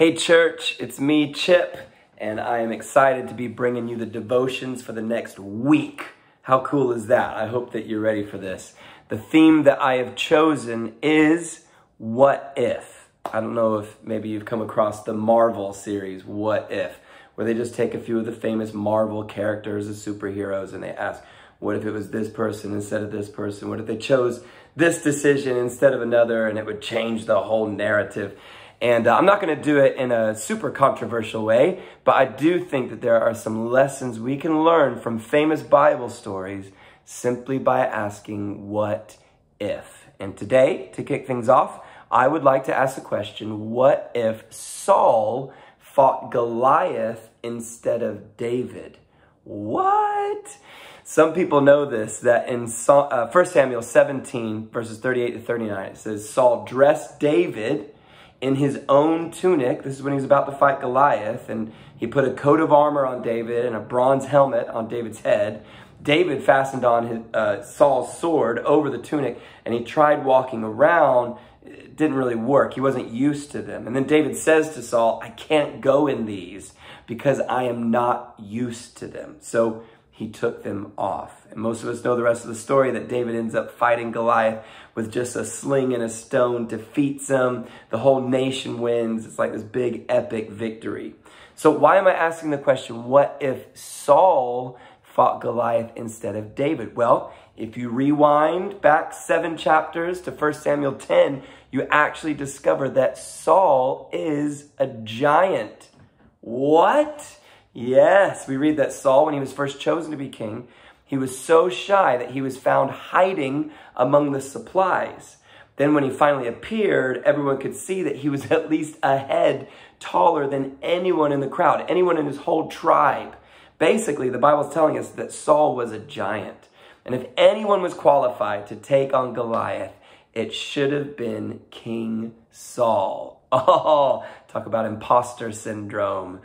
Hey, church, it's me, Chip, and I am excited to be bringing you the devotions for the next week. How cool is that? I hope that you're ready for this. The theme that I have chosen is What If? I don't know if maybe you've come across the Marvel series, What If, where they just take a few of the famous Marvel characters as superheroes and they ask, what if it was this person instead of this person? What if they chose this decision instead of another and it would change the whole narrative? And uh, I'm not going to do it in a super controversial way, but I do think that there are some lessons we can learn from famous Bible stories simply by asking, what if? And today, to kick things off, I would like to ask the question, what if Saul fought Goliath instead of David? What? Some people know this, that in 1 uh, Samuel 17, verses 38 to 39, it says, Saul dressed David in his own tunic. This is when he was about to fight Goliath, and he put a coat of armor on David and a bronze helmet on David's head. David fastened on his, uh, Saul's sword over the tunic, and he tried walking around. It didn't really work. He wasn't used to them. And then David says to Saul, I can't go in these because I am not used to them. So he took them off. And most of us know the rest of the story that David ends up fighting Goliath with just a sling and a stone, defeats him. The whole nation wins. It's like this big epic victory. So why am I asking the question, what if Saul fought Goliath instead of David? Well, if you rewind back seven chapters to 1 Samuel 10, you actually discover that Saul is a giant. What? Yes, we read that Saul, when he was first chosen to be king, he was so shy that he was found hiding among the supplies. Then when he finally appeared, everyone could see that he was at least a head taller than anyone in the crowd, anyone in his whole tribe. Basically, the Bible is telling us that Saul was a giant. And if anyone was qualified to take on Goliath, it should have been King Saul. Oh, talk about imposter syndrome.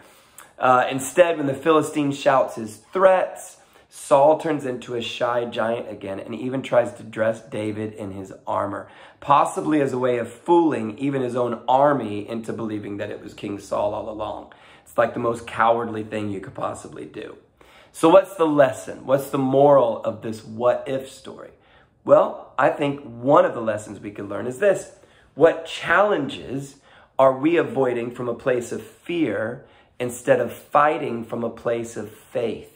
Uh, instead, when the Philistine shouts his threats, Saul turns into a shy giant again and even tries to dress David in his armor, possibly as a way of fooling even his own army into believing that it was King Saul all along. It's like the most cowardly thing you could possibly do. So what's the lesson? What's the moral of this what if story? Well, I think one of the lessons we could learn is this. What challenges are we avoiding from a place of fear instead of fighting from a place of faith?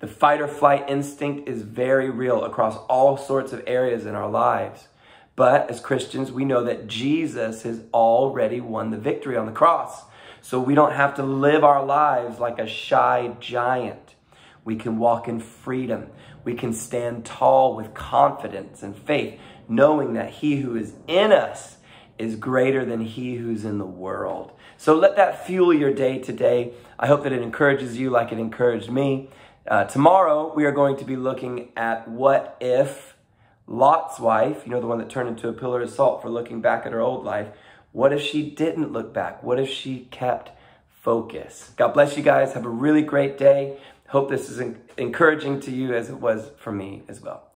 The fight or flight instinct is very real across all sorts of areas in our lives. But as Christians, we know that Jesus has already won the victory on the cross. So we don't have to live our lives like a shy giant. We can walk in freedom. We can stand tall with confidence and faith, knowing that he who is in us is greater than he who's in the world. So let that fuel your day today. I hope that it encourages you like it encouraged me. Uh, tomorrow, we are going to be looking at what if Lot's wife, you know, the one that turned into a pillar of salt for looking back at her old life, what if she didn't look back? What if she kept focus? God bless you guys. Have a really great day. Hope this is encouraging to you as it was for me as well.